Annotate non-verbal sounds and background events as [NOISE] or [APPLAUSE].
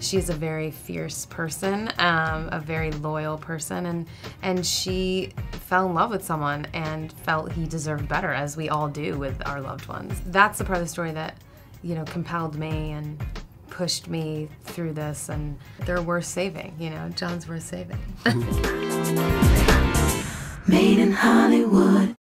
She's a very fierce person, um, a very loyal person, and and she fell in love with someone and felt he deserved better, as we all do with our loved ones. That's the part of the story that you know compelled me and pushed me through this, and they're worth saving. You know, John's worth saving. [LAUGHS] Made in Hollywood.